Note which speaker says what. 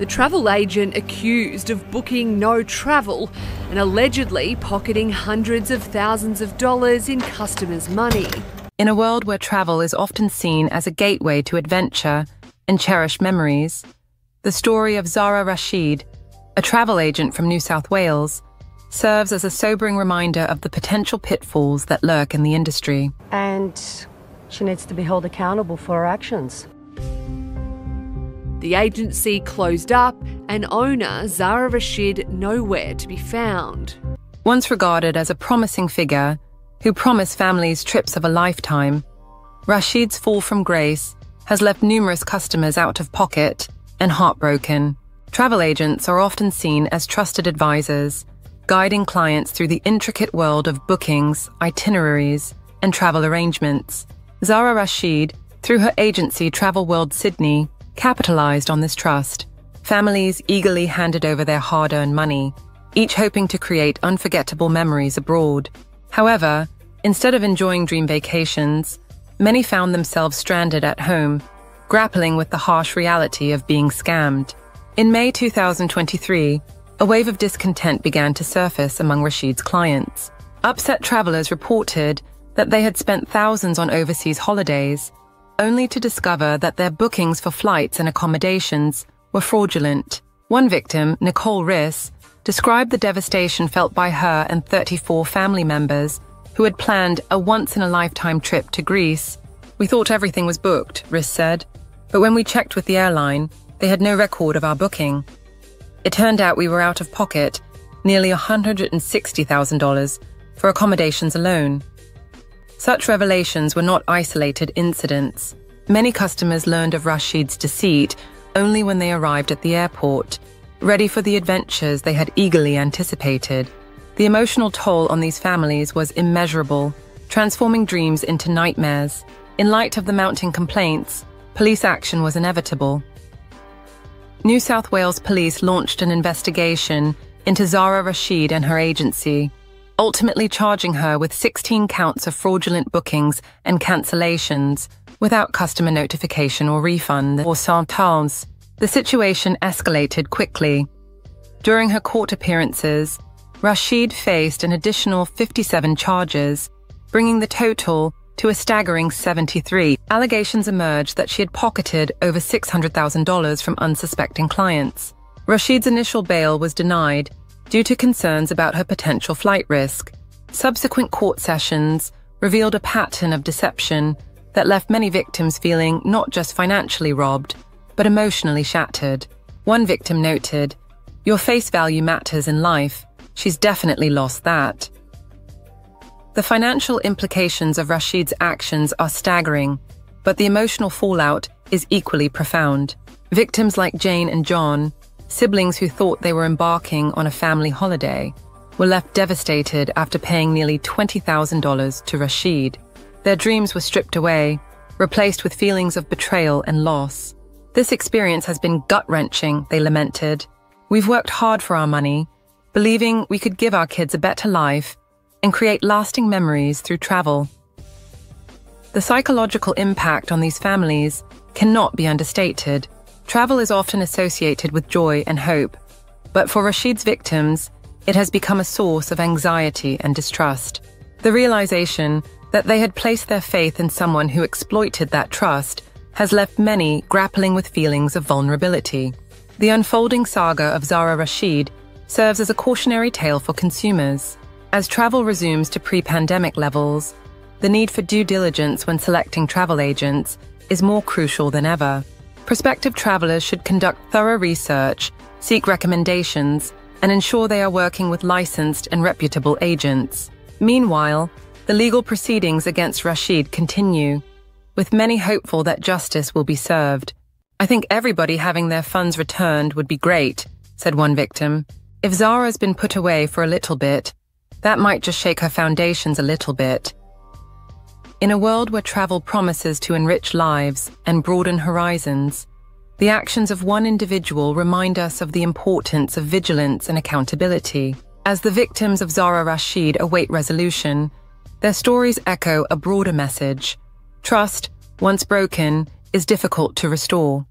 Speaker 1: The travel agent accused of booking no travel and allegedly pocketing hundreds of thousands of dollars in customers' money.
Speaker 2: In a world where travel is often seen as a gateway to adventure and cherished memories, the story of Zara Rashid, a travel agent from New South Wales, serves as a sobering reminder of the potential pitfalls that lurk in the industry.
Speaker 3: And she needs to be held accountable for her actions.
Speaker 1: The agency closed up, and owner Zara Rashid nowhere to be found.
Speaker 2: Once regarded as a promising figure who promised families trips of a lifetime, Rashid's fall from grace has left numerous customers out of pocket and heartbroken. Travel agents are often seen as trusted advisors, guiding clients through the intricate world of bookings, itineraries, and travel arrangements. Zara Rashid, through her agency Travel World Sydney, capitalized on this trust. Families eagerly handed over their hard earned money, each hoping to create unforgettable memories abroad. However, instead of enjoying dream vacations, many found themselves stranded at home, grappling with the harsh reality of being scammed. In May 2023, a wave of discontent began to surface among Rashid's clients. Upset travelers reported that they had spent thousands on overseas holidays only to discover that their bookings for flights and accommodations were fraudulent. One victim, Nicole Riss, described the devastation felt by her and 34 family members who had planned a once in a lifetime trip to Greece. We thought everything was booked, Riss said, but when we checked with the airline, they had no record of our booking. It turned out we were out of pocket nearly $160,000 for accommodations alone. Such revelations were not isolated incidents. Many customers learned of Rashid's deceit only when they arrived at the airport, ready for the adventures they had eagerly anticipated. The emotional toll on these families was immeasurable, transforming dreams into nightmares. In light of the mounting complaints, police action was inevitable. New South Wales Police launched an investigation into Zara Rashid and her agency, ultimately charging her with 16 counts of fraudulent bookings and cancellations without customer notification or refund or sometimes. The situation escalated quickly. During her court appearances, Rashid faced an additional 57 charges, bringing the total to a staggering 73. Allegations emerged that she had pocketed over $600,000 from unsuspecting clients. Rashid's initial bail was denied due to concerns about her potential flight risk. Subsequent court sessions revealed a pattern of deception that left many victims feeling not just financially robbed, but emotionally shattered. One victim noted, Your face value matters in life. She's definitely lost that. The financial implications of Rashid's actions are staggering, but the emotional fallout is equally profound. Victims like Jane and John Siblings who thought they were embarking on a family holiday were left devastated after paying nearly $20,000 to Rashid. Their dreams were stripped away, replaced with feelings of betrayal and loss. This experience has been gut wrenching, they lamented. We've worked hard for our money, believing we could give our kids a better life and create lasting memories through travel. The psychological impact on these families cannot be understated. Travel is often associated with joy and hope, but for Rashid's victims, it has become a source of anxiety and distrust. The realization that they had placed their faith in someone who exploited that trust has left many grappling with feelings of vulnerability. The unfolding saga of Zara Rashid serves as a cautionary tale for consumers. As travel resumes to pre pandemic levels, the need for due diligence when selecting travel agents is more crucial than ever. Prospective travelers should conduct thorough research, seek recommendations, and ensure they are working with licensed and reputable agents. Meanwhile, the legal proceedings against Rashid continue, with many hopeful that justice will be served. I think everybody having their funds returned would be great, said one victim. If Zara's been put away for a little bit, that might just shake her foundations a little bit. In a world where travel promises to enrich lives and broaden horizons, the actions of one individual remind us of the importance of vigilance and accountability. As the victims of Zara Rashid await resolution, their stories echo a broader message. Trust, once broken, is difficult to restore.